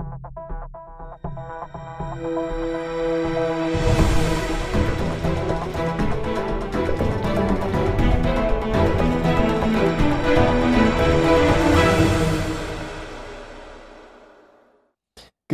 Kính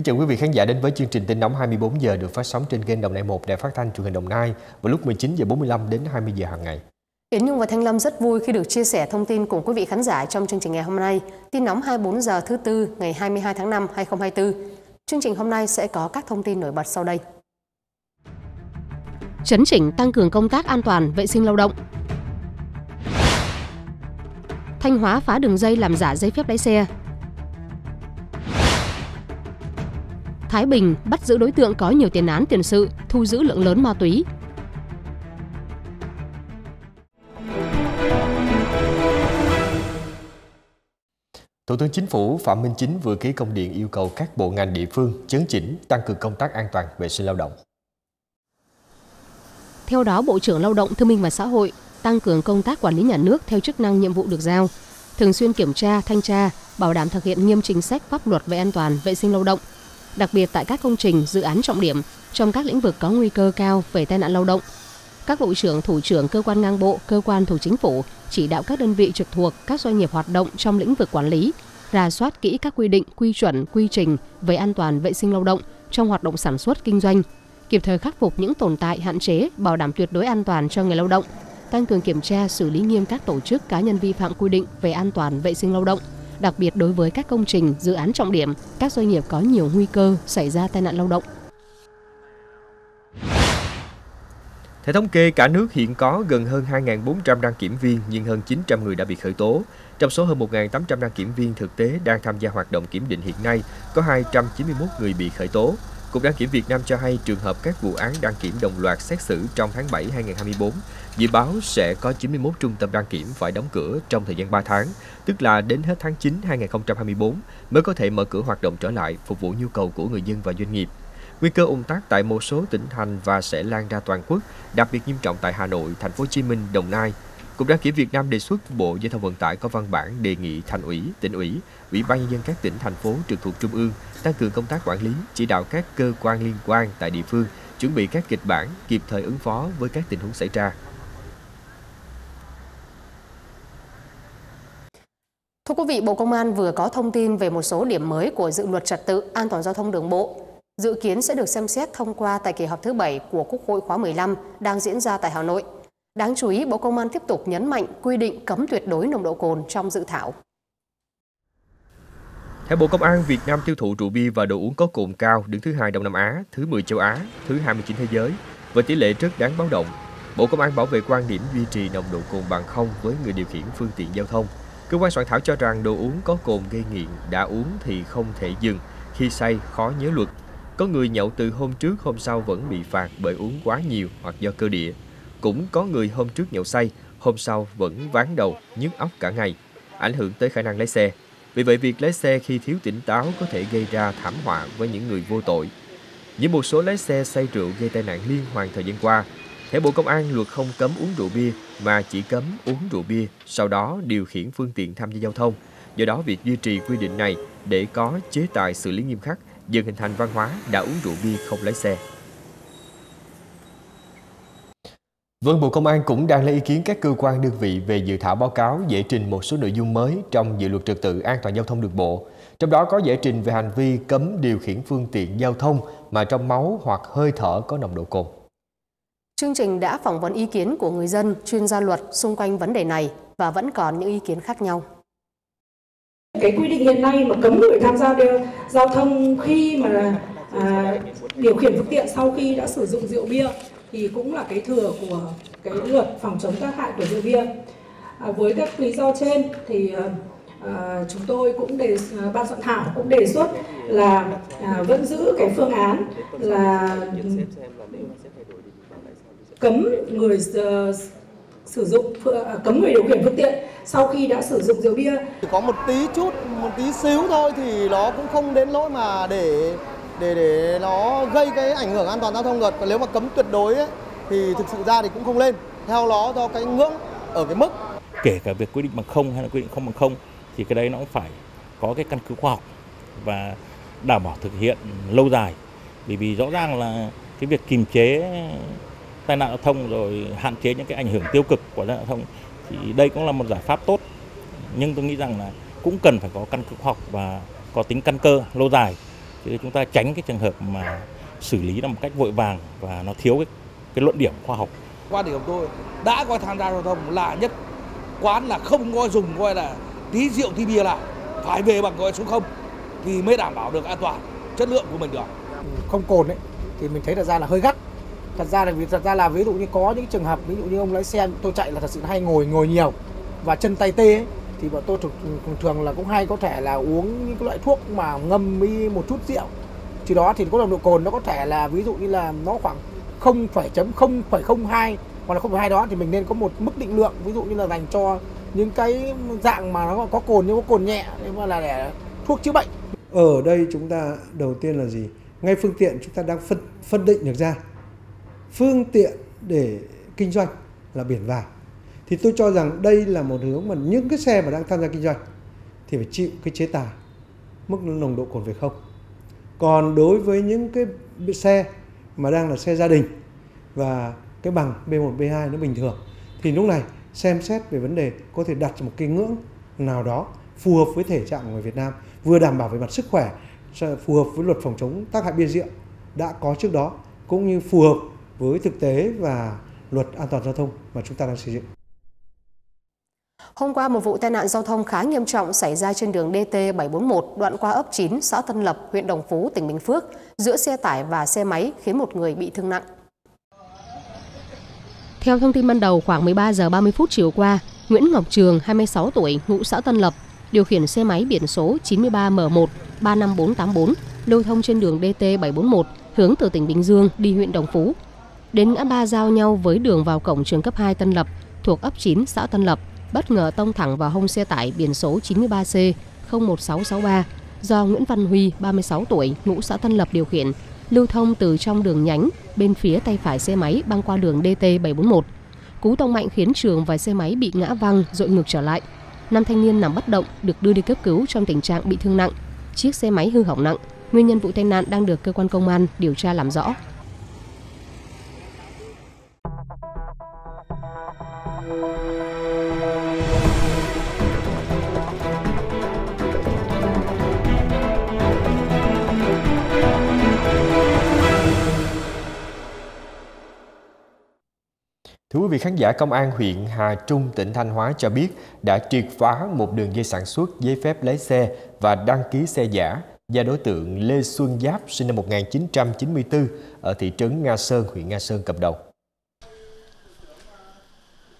chào quý vị khán giả đến với chương trình tin nóng 24 giờ được phát sóng trên kênh Đồng Nai 1 Đài Phát thanh Truyền hình Đồng Nai vào lúc 19 giờ 45 đến 20 giờ hàng ngày. Yến Nhung và Thanh Lâm rất vui khi được chia sẻ thông tin cùng quý vị khán giả trong chương trình ngày hôm nay. Tin nóng 24 giờ thứ tư ngày 22 tháng 5 2024. Chương trình hôm nay sẽ có các thông tin nổi bật sau đây. Chấn chỉnh tăng cường công tác an toàn vệ sinh lao động. Thanh Hóa phá đường dây làm giả giấy phép lái xe, Thái Bình bắt giữ đối tượng có nhiều tiền án tiền sự, thu giữ lượng lớn ma túy. Thủ tướng Chính phủ Phạm Minh Chính vừa ký công điện yêu cầu các bộ ngành địa phương chấn chỉnh tăng cường công tác an toàn vệ sinh lao động. Theo đó, Bộ trưởng Lao động Thương minh và Xã hội tăng cường công tác quản lý nhà nước theo chức năng nhiệm vụ được giao, thường xuyên kiểm tra, thanh tra, bảo đảm thực hiện nghiêm chính sách pháp luật về an toàn vệ sinh lao động, đặc biệt tại các công trình, dự án trọng điểm trong các lĩnh vực có nguy cơ cao về tai nạn lao động. Các bộ trưởng, thủ trưởng cơ quan ngang bộ, cơ quan thuộc chính phủ chỉ đạo các đơn vị trực thuộc, các doanh nghiệp hoạt động trong lĩnh vực quản lý, rà soát kỹ các quy định, quy chuẩn, quy trình về an toàn vệ sinh lao động trong hoạt động sản xuất kinh doanh, kịp thời khắc phục những tồn tại hạn chế, bảo đảm tuyệt đối an toàn cho người lao động, tăng cường kiểm tra xử lý nghiêm các tổ chức cá nhân vi phạm quy định về an toàn vệ sinh lao động, đặc biệt đối với các công trình, dự án trọng điểm, các doanh nghiệp có nhiều nguy cơ xảy ra tai nạn lao động. Theo thống kê, cả nước hiện có gần hơn 2.400 đăng kiểm viên nhưng hơn 900 người đã bị khởi tố. Trong số hơn 1.800 đăng kiểm viên thực tế đang tham gia hoạt động kiểm định hiện nay, có 291 người bị khởi tố. Cục Đăng kiểm Việt Nam cho hay trường hợp các vụ án đăng kiểm đồng loạt xét xử trong tháng 7 2024, dự báo sẽ có 91 trung tâm đăng kiểm phải đóng cửa trong thời gian 3 tháng, tức là đến hết tháng 9 2024 mới có thể mở cửa hoạt động trở lại phục vụ nhu cầu của người dân và doanh nghiệp. Nguy cơ ủng tắc tại một số tỉnh thành và sẽ lan ra toàn quốc, đặc biệt nghiêm trọng tại Hà Nội, Thành phố Hồ Chí Minh, Đồng Nai, Cục đăng kiểm Việt Nam đề xuất Bộ Giao thông Vận tải có văn bản đề nghị thành ủy, tỉnh ủy, ủy ban nhân dân các tỉnh thành phố trực thuộc trung ương tăng cường công tác quản lý, chỉ đạo các cơ quan liên quan tại địa phương chuẩn bị các kịch bản kịp thời ứng phó với các tình huống xảy ra. Thưa quý vị, Bộ Công an vừa có thông tin về một số điểm mới của dự luật trật tự an toàn giao thông đường bộ. Dự kiến sẽ được xem xét thông qua tại kỳ họp thứ 7 của Quốc hội khóa 15 đang diễn ra tại Hà Nội. Đáng chú ý, Bộ Công an tiếp tục nhấn mạnh quy định cấm tuyệt đối nồng độ cồn trong dự thảo. Theo Bộ Công an, Việt Nam tiêu thụ rượu bia và đồ uống có cồn cao đứng thứ hai Đông Nam Á, thứ 10 châu Á, thứ 29 thế giới, với tỷ lệ rất đáng báo động. Bộ Công an bảo vệ quan điểm duy trì nồng độ cồn bằng không với người điều khiển phương tiện giao thông. Cơ quan soạn thảo cho rằng đồ uống có cồn gây nghiện, đã uống thì không thể dừng, khi say khó nhớ luật. Có người nhậu từ hôm trước hôm sau vẫn bị phạt bởi uống quá nhiều hoặc do cơ địa. Cũng có người hôm trước nhậu say, hôm sau vẫn ván đầu, nhức óc cả ngày, ảnh hưởng tới khả năng lái xe. Vì vậy, việc lái xe khi thiếu tỉnh táo có thể gây ra thảm họa với những người vô tội. Những một số lái xe say rượu gây tai nạn liên hoàn thời gian qua. Theo Bộ Công an, luật không cấm uống rượu bia mà chỉ cấm uống rượu bia, sau đó điều khiển phương tiện tham gia giao thông. Do đó, việc duy trì quy định này để có chế tài xử lý nghiêm khắc dần hình thành văn hóa đã uống rượu bia không lái xe. Vâng, Bộ Công an cũng đang lấy ý kiến các cơ quan đơn vị về dự thảo báo cáo giải trình một số nội dung mới trong dự luật trật tự an toàn giao thông đường bộ. Trong đó có giải trình về hành vi cấm điều khiển phương tiện giao thông mà trong máu hoặc hơi thở có nồng độ cồn. Chương trình đã phỏng vấn ý kiến của người dân, chuyên gia luật xung quanh vấn đề này và vẫn còn những ý kiến khác nhau. Cái quy định hiện nay mà cấm người tham gia giao thông khi mà à, điều khiển phương tiện sau khi đã sử dụng rượu bia thì cũng là cái thừa của cái luật phòng chống tác hại của rượu bia. À, với các lý do trên thì à, à chúng tôi cũng đề à, ban soạn thảo cũng đề xuất là à, vẫn giữ cái phương án là cấm người uh, sử dụng cấm người điều khiển phương tiện sau khi đã sử dụng rượu bia. Có một tí chút, một tí xíu thôi thì nó cũng không đến lỗi mà để để để nó gây cái ảnh hưởng an toàn giao thông luật còn nếu mà cấm tuyệt đối ấy, thì thực sự ra thì cũng không lên theo nó do cái ngưỡng ở cái mức kể cả việc quy định bằng không hay là quy định không bằng không thì cái đấy nó cũng phải có cái căn cứ khoa học và đảm bảo thực hiện lâu dài. Bởi vì rõ ràng là cái việc kiềm chế tai nạn giao thông rồi hạn chế những cái ảnh hưởng tiêu cực của tai nạn giao thông thì đây cũng là một giải pháp tốt. Nhưng tôi nghĩ rằng là cũng cần phải có căn cứ khoa học và có tính căn cơ lâu dài để chúng ta tránh cái trường hợp mà xử lý là một cách vội vàng và nó thiếu cái, cái luận điểm khoa học. Quan điểm của tôi đã coi tham gia giao thông là nhất quán là không có dùng coi là tí rượu tí bia là phải về bằng gọi số không thì mới đảm bảo được an toàn chất lượng của mình được. Không cồn ấy thì mình thấy là ra là hơi gắt. Thật ra là vì thật ra là ví dụ như có những trường hợp ví dụ như ông lái xe tôi chạy là thật sự hay ngồi ngồi nhiều và chân tay tê ấy, thì bọn tôi thường, thường là cũng hay có thể là uống những cái loại thuốc mà ngâm với một chút rượu chứ đó thì có nồng độ cồn nó có thể là ví dụ như là nó khoảng 0,002 hoặc là 0,2 đó thì mình nên có một mức định lượng ví dụ như là dành cho những cái dạng mà nó có cồn nhưng có cồn nhẹ nhưng mà là để thuốc chữa bệnh. Ở đây chúng ta đầu tiên là gì? Ngay phương tiện chúng ta đang phân phân định được ra. Phương tiện để kinh doanh là biển vàng. Thì tôi cho rằng đây là một hướng mà những cái xe mà đang tham gia kinh doanh thì phải chịu cái chế tài mức nồng độ cồn về không. Còn đối với những cái xe mà đang là xe gia đình và cái bằng B1, B2 nó bình thường thì lúc này xem xét về vấn đề có thể đặt một cái ngưỡng nào đó phù hợp với thể trạng của người Việt Nam vừa đảm bảo về mặt sức khỏe phù hợp với luật phòng chống tác hại bia rượu đã có trước đó cũng như phù hợp với thực tế và luật an toàn giao thông mà chúng ta đang sử dụng. Hôm qua, một vụ tai nạn giao thông khá nghiêm trọng xảy ra trên đường DT741 đoạn qua ấp 9, xã Tân Lập, huyện Đồng Phú, tỉnh Bình Phước, giữa xe tải và xe máy khiến một người bị thương nặng. Theo thông tin ban đầu, khoảng 13 giờ 30 phút chiều qua, Nguyễn Ngọc Trường, 26 tuổi, ngụ xã Tân Lập, điều khiển xe máy biển số 93M1 35484 lưu thông trên đường DT741 hướng từ tỉnh Bình Dương đi huyện Đồng Phú. Đến ngã ba giao nhau với đường vào cổng trường cấp 2 Tân Lập thuộc ấp 9 xã Tân Lập, bất ngờ tông thẳng vào hông xe tải biển số 93C 01663 do Nguyễn Văn Huy, 36 tuổi, ngụ xã Tân Lập điều khiển, lưu thông từ trong đường nhánh bên phía tay phải xe máy băng qua đường DT741. Cú tông mạnh khiến Trường và xe máy bị ngã văng rồi ngược trở lại. Năm thanh niên nằm bất động được đưa đi cấp cứu trong tình trạng bị thương nặng. Chiếc xe máy hư hỏng nặng. Nguyên nhân vụ tai nạn đang được cơ quan công an điều tra làm rõ. Thưa quý vị khán giả, Công an huyện Hà Trung, tỉnh Thanh Hóa cho biết đã triệt phá một đường dây sản xuất giấy phép lái xe và đăng ký xe giả do đối tượng Lê Xuân Giáp sinh năm 1994 ở thị trấn Nga Sơn, huyện Nga Sơn cầm đầu.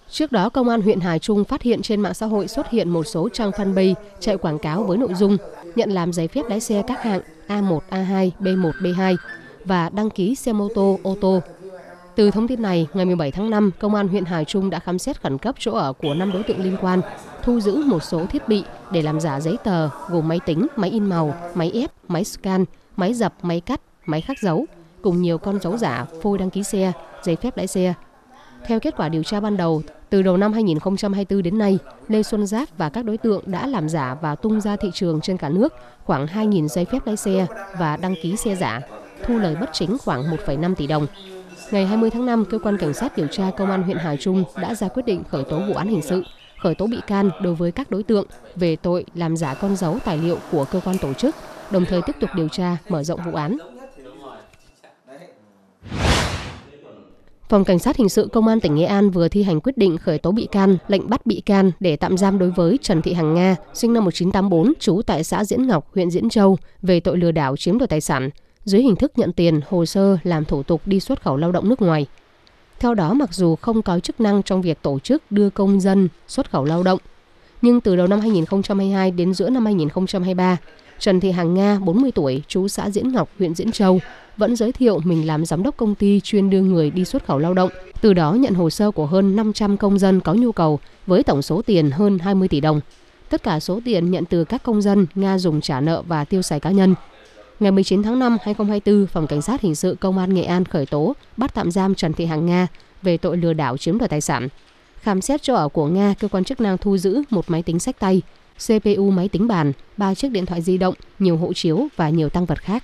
Trước đó, Công an huyện Hà Trung phát hiện trên mạng xã hội xuất hiện một số trang fanpage chạy quảng cáo với nội dung nhận làm giấy phép lái xe các hạng A1, A2, B1, B2 và đăng ký xe mô tô, ô tô từ thông tin này, ngày 17 tháng 5, Công an huyện Hà Trung đã khám xét khẩn cấp chỗ ở của 5 đối tượng liên quan, thu giữ một số thiết bị để làm giả giấy tờ gồm máy tính, máy in màu, máy ép, máy scan, máy dập, máy cắt, máy khắc dấu, cùng nhiều con dấu giả, phôi đăng ký xe, giấy phép lái xe. Theo kết quả điều tra ban đầu, từ đầu năm 2024 đến nay, Lê Xuân Giáp và các đối tượng đã làm giả và tung ra thị trường trên cả nước khoảng 2.000 giấy phép lái xe và đăng ký xe giả, thu lời bất chính khoảng 1,5 tỷ đồng. Ngày 20 tháng 5, cơ quan cảnh sát điều tra công an huyện Hà Trung đã ra quyết định khởi tố vụ án hình sự, khởi tố bị can đối với các đối tượng về tội làm giả con dấu tài liệu của cơ quan tổ chức, đồng thời tiếp tục điều tra, mở rộng vụ án. Phòng Cảnh sát Hình sự Công an tỉnh Nghệ An vừa thi hành quyết định khởi tố bị can, lệnh bắt bị can để tạm giam đối với Trần Thị Hằng Nga, sinh năm 1984, trú tại xã Diễn Ngọc, huyện Diễn Châu, về tội lừa đảo chiếm đoạt tài sản, dưới hình thức nhận tiền, hồ sơ làm thủ tục đi xuất khẩu lao động nước ngoài. Theo đó, mặc dù không có chức năng trong việc tổ chức đưa công dân xuất khẩu lao động, nhưng từ đầu năm 2022 đến giữa năm 2023, Trần Thị Hằng Nga, 40 tuổi, chú xã Diễn Ngọc, huyện Diễn Châu, vẫn giới thiệu mình làm giám đốc công ty chuyên đưa người đi xuất khẩu lao động, từ đó nhận hồ sơ của hơn 500 công dân có nhu cầu với tổng số tiền hơn 20 tỷ đồng. Tất cả số tiền nhận từ các công dân Nga dùng trả nợ và tiêu xài cá nhân. Ngày 19 tháng 5 2024, Phòng Cảnh sát Hình sự Công an Nghệ An khởi tố, bắt tạm giam Trần Thị Hằng Nga về tội lừa đảo chiếm đoạt tài sản. Khám xét chỗ ở của Nga, cơ quan chức năng thu giữ một máy tính sách tay, CPU máy tính bàn, ba chiếc điện thoại di động, nhiều hộ chiếu và nhiều tăng vật khác.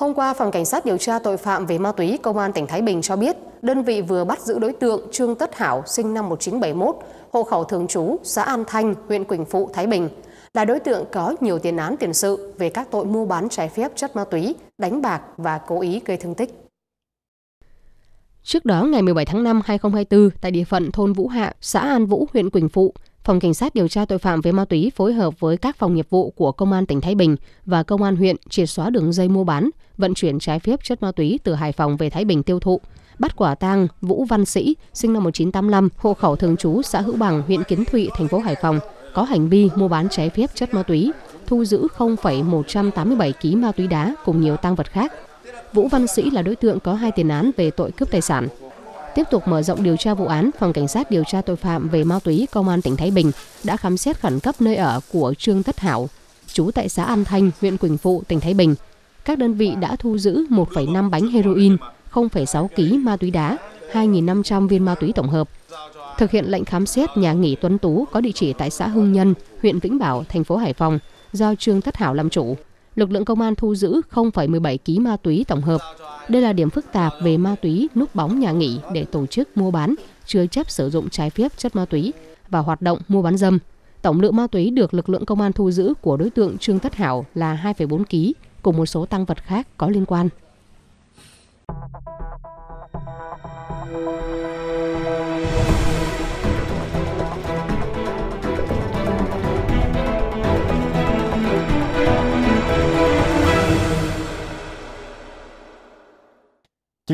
Hôm qua, Phòng Cảnh sát điều tra tội phạm về ma túy Công an tỉnh Thái Bình cho biết, đơn vị vừa bắt giữ đối tượng Trương Tất Hảo, sinh năm 1971, hộ khẩu thường trú, xã An Thanh, huyện Quỳnh Phụ, Thái Bình, là đối tượng có nhiều tiền án tiền sự về các tội mua bán trái phép chất ma túy, đánh bạc và cố ý gây thương tích. Trước đó, ngày 17 tháng 5 2024, tại địa phận thôn Vũ Hạ, xã An Vũ, huyện Quỳnh Phụ, Phòng Cảnh sát điều tra tội phạm về ma túy phối hợp với các phòng nghiệp vụ của Công an tỉnh Thái Bình và Công an huyện triệt xóa đường dây mua bán, vận chuyển trái phép chất ma túy từ Hải Phòng về Thái Bình tiêu thụ. Bắt quả tang Vũ Văn Sĩ, sinh năm 1985, hộ khẩu thường trú xã Hữu Bằng, huyện Kiến Thụy, thành phố Hải Phòng, có hành vi mua bán trái phép chất ma túy, thu giữ 0,187 kg ma túy đá cùng nhiều tăng vật khác. Vũ Văn Sĩ là đối tượng có hai tiền án về tội cướp tài sản. Tiếp tục mở rộng điều tra vụ án, Phòng Cảnh sát điều tra tội phạm về ma túy Công an tỉnh Thái Bình đã khám xét khẩn cấp nơi ở của Trương Tất Hảo, trú tại xã An Thanh, huyện Quỳnh Phụ, tỉnh Thái Bình. Các đơn vị đã thu giữ 1,5 bánh heroin, 0,6 kg ma túy đá, 2.500 viên ma túy tổng hợp. Thực hiện lệnh khám xét nhà nghỉ Tuấn Tú có địa chỉ tại xã Hưng Nhân, huyện Vĩnh Bảo, thành phố Hải Phòng, do Trương Tất Hảo làm chủ. Lực lượng công an thu giữ 0,17 kg ma túy tổng hợp. Đây là điểm phức tạp về ma túy núp bóng nhà nghỉ để tổ chức mua bán, chứa chấp sử dụng trái phép chất ma túy và hoạt động mua bán dâm. Tổng lượng ma túy được lực lượng công an thu giữ của đối tượng Trương Tất Hảo là 2,4 kg cùng một số tăng vật khác có liên quan.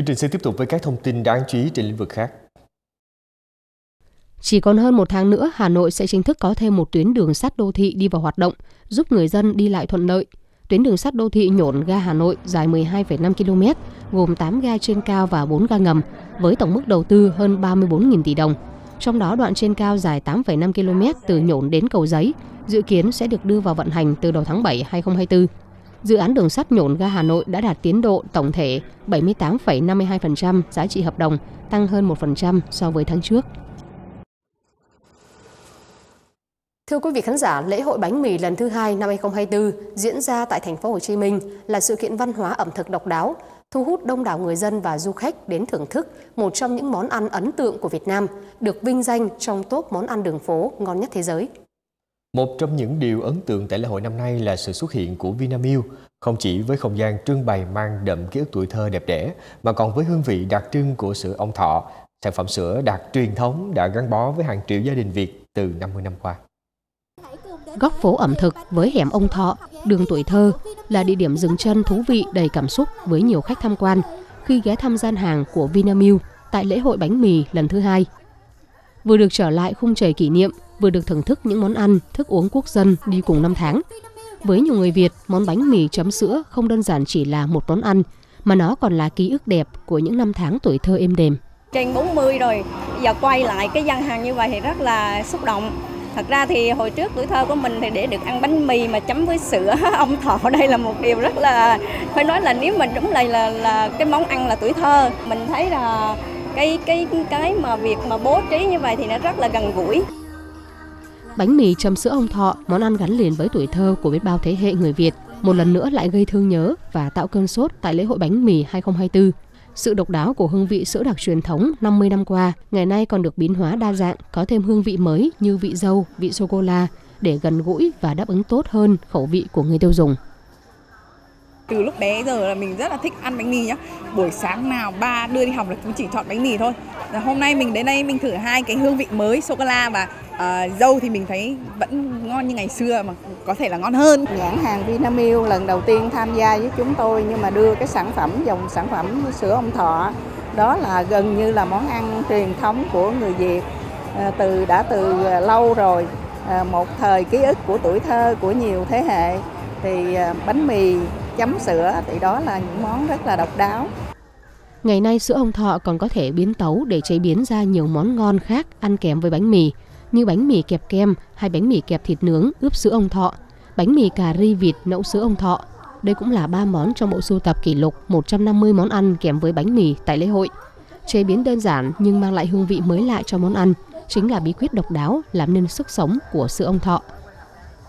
Chương trình sẽ tiếp tục với các thông tin đáng chú ý trên lĩnh vực khác. Chỉ còn hơn một tháng nữa, Hà Nội sẽ chính thức có thêm một tuyến đường sắt đô thị đi vào hoạt động, giúp người dân đi lại thuận lợi. Tuyến đường sắt đô thị nhổn ga Hà Nội dài 12,5 km, gồm 8 ga trên cao và 4 ga ngầm, với tổng mức đầu tư hơn 34.000 tỷ đồng. Trong đó đoạn trên cao dài 8,5 km từ nhổn đến cầu giấy, dự kiến sẽ được đưa vào vận hành từ đầu tháng 7 2024. Dự án đường sắt nhổn ga Hà Nội đã đạt tiến độ tổng thể 78,52% giá trị hợp đồng, tăng hơn 1% so với tháng trước. Thưa quý vị khán giả, lễ hội bánh mì lần thứ hai năm 2024 diễn ra tại thành phố Hồ Chí Minh là sự kiện văn hóa ẩm thực độc đáo, thu hút đông đảo người dân và du khách đến thưởng thức một trong những món ăn ấn tượng của Việt Nam, được vinh danh trong top món ăn đường phố ngon nhất thế giới. Một trong những điều ấn tượng tại lễ hội năm nay là sự xuất hiện của Vinamilk, không chỉ với không gian trưng bày mang đậm ký ức tuổi thơ đẹp đẽ, mà còn với hương vị đặc trưng của sữa ông thọ, sản phẩm sữa đạt truyền thống đã gắn bó với hàng triệu gia đình Việt từ 50 năm qua. Góc phố ẩm thực với hẻm ông thọ, đường tuổi thơ là địa điểm dừng chân thú vị đầy cảm xúc với nhiều khách tham quan khi ghé thăm gian hàng của Vinamilk tại lễ hội bánh mì lần thứ hai. Vừa được trở lại khung trời kỷ niệm, vừa được thưởng thức những món ăn, thức uống quốc dân đi cùng năm tháng. Với nhiều người Việt, món bánh mì chấm sữa không đơn giản chỉ là một món ăn, mà nó còn là ký ức đẹp của những năm tháng tuổi thơ êm đềm. Trên 40 rồi, giờ quay lại cái gian hàng như vậy thì rất là xúc động. Thật ra thì hồi trước tuổi thơ của mình thì để được ăn bánh mì mà chấm với sữa ông thọ đây là một điều rất là phải nói là nếu mình đúng là là, là cái món ăn là tuổi thơ. Mình thấy là cái cái cái mà việc mà bố trí như vậy thì nó rất là gần gũi. Bánh mì chấm sữa ông thọ, món ăn gắn liền với tuổi thơ của biết bao thế hệ người Việt, một lần nữa lại gây thương nhớ và tạo cơn sốt tại lễ hội bánh mì 2024. Sự độc đáo của hương vị sữa đặc truyền thống 50 năm qua, ngày nay còn được biến hóa đa dạng, có thêm hương vị mới như vị dâu, vị sô-cô-la để gần gũi và đáp ứng tốt hơn khẩu vị của người tiêu dùng. Từ lúc bé giờ là mình rất là thích ăn bánh mì nhá. Buổi sáng nào ba đưa đi học là cũng chỉ chọn bánh mì thôi. Hôm nay mình đến đây mình thử hai cái hương vị mới sô-cô-la và uh, dâu thì mình thấy vẫn ngon như ngày xưa mà có thể là ngon hơn. Nhãn hàng Vinamilk lần đầu tiên tham gia với chúng tôi nhưng mà đưa cái sản phẩm dòng sản phẩm sữa ông thọ đó là gần như là món ăn truyền thống của người Việt uh, từ đã từ lâu rồi uh, một thời ký ức của tuổi thơ của nhiều thế hệ thì bánh mì chấm sữa thì đó là những món rất là độc đáo. Ngày nay sữa ông thọ còn có thể biến tấu để chế biến ra nhiều món ngon khác ăn kèm với bánh mì như bánh mì kẹp kem hay bánh mì kẹp thịt nướng ướp sữa ông thọ, bánh mì cà ri vịt nấu sữa ông thọ. Đây cũng là ba món trong bộ sưu tập kỷ lục 150 món ăn kèm với bánh mì tại lễ hội. Chế biến đơn giản nhưng mang lại hương vị mới lạ cho món ăn, chính là bí quyết độc đáo làm nên sức sống của sữa ông thọ.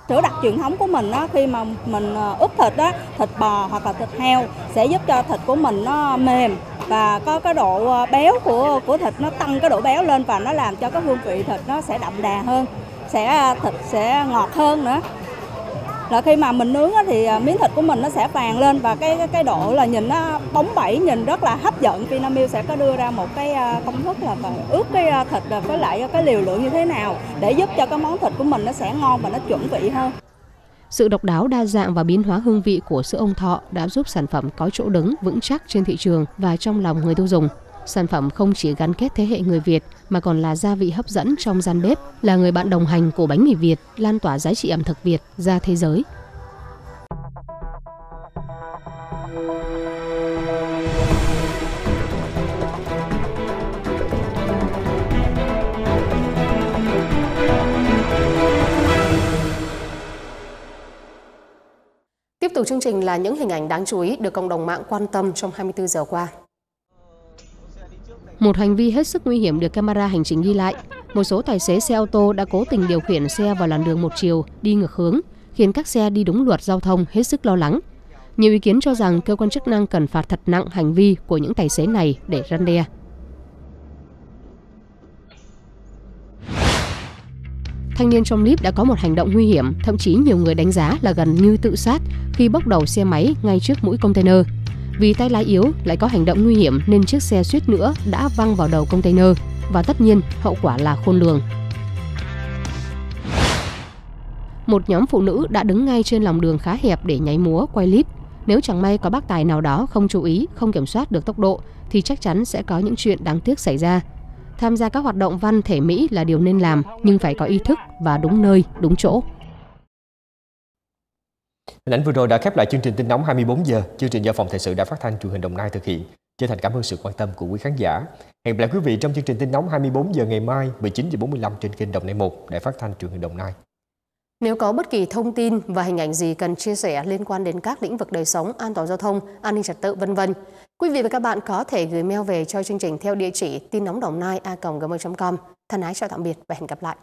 Sữa đặc truyền thống của mình đó khi mà mình ờ, ướp thịt đó thịt bò hoặc là thịt heo sẽ giúp cho thịt của mình nó mềm và có cái độ ờ, béo của của thịt nó tăng cái độ béo lên và nó làm cho cái hương vị thịt nó sẽ đậm đà hơn, sẽ ờ, thịt sẽ ngọt hơn nữa là khi mà mình nướng thì à, miếng thịt của mình nó sẽ vàng lên và cái cái, độ là nhìn nó bóng bẩy nhìn rất là hấp dẫn Vinamilk sẽ có đưa ra một cái à, công thức là ướp cái à, thịt với lại cái liều lượng như thế nào để giúp cho cái món thịt của mình nó sẽ ngon và nó chuẩn vị hơn sự độc đáo đa dạng và biến hóa hương vị của sữa ông thọ đã giúp sản phẩm có chỗ đứng vững chắc trên thị trường và trong lòng người tiêu dùng. Sản phẩm không chỉ gắn kết thế hệ người Việt mà còn là gia vị hấp dẫn trong gian bếp, là người bạn đồng hành của bánh mì Việt, lan tỏa giá trị ẩm thực Việt ra thế giới. Tiếp tục chương trình là những hình ảnh đáng chú ý được cộng đồng mạng quan tâm trong 24 giờ qua. Một hành vi hết sức nguy hiểm được camera hành trình ghi lại. Một số tài xế xe ô tô đã cố tình điều khiển xe vào làn đường một chiều đi ngược hướng, khiến các xe đi đúng luật giao thông hết sức lo lắng. Nhiều ý kiến cho rằng cơ quan chức năng cần phạt thật nặng hành vi của những tài xế này để răn đe. Thanh niên trong clip đã có một hành động nguy hiểm, thậm chí nhiều người đánh giá là gần như tự sát khi bốc đầu xe máy ngay trước mũi container. Vì tay lái yếu lại có hành động nguy hiểm nên chiếc xe suýt nữa đã văng vào đầu container và tất nhiên hậu quả là khôn lường. Một nhóm phụ nữ đã đứng ngay trên lòng đường khá hẹp để nháy múa, quay clip. Nếu chẳng may có bác tài nào đó không chú ý, không kiểm soát được tốc độ thì chắc chắn sẽ có những chuyện đáng tiếc xảy ra. Tham gia các hoạt động văn thể Mỹ là điều nên làm nhưng phải có ý thức và đúng nơi, đúng chỗ. Hình ảnh vừa rồi đã khép lại chương trình tin nóng 24 giờ. Chương trình do phòng thời sự đã phát thanh truyền hình Đồng Nai thực hiện. Chân thành cảm ơn sự quan tâm của quý khán giả. Hẹn gặp lại quý vị trong chương trình tin nóng 24 giờ ngày mai 19 giờ 45 trên kênh Đồng Nai 1 để phát thanh truyền hình Đồng Nai. Nếu có bất kỳ thông tin và hình ảnh gì cần chia sẻ liên quan đến các lĩnh vực đời sống, an toàn giao thông, an ninh trật tự vân vân, quý vị và các bạn có thể gửi mail về cho chương trình theo địa chỉ tin nóng đồng nai a.gmail.com. Thân ái chào tạm biệt và hẹn gặp lại.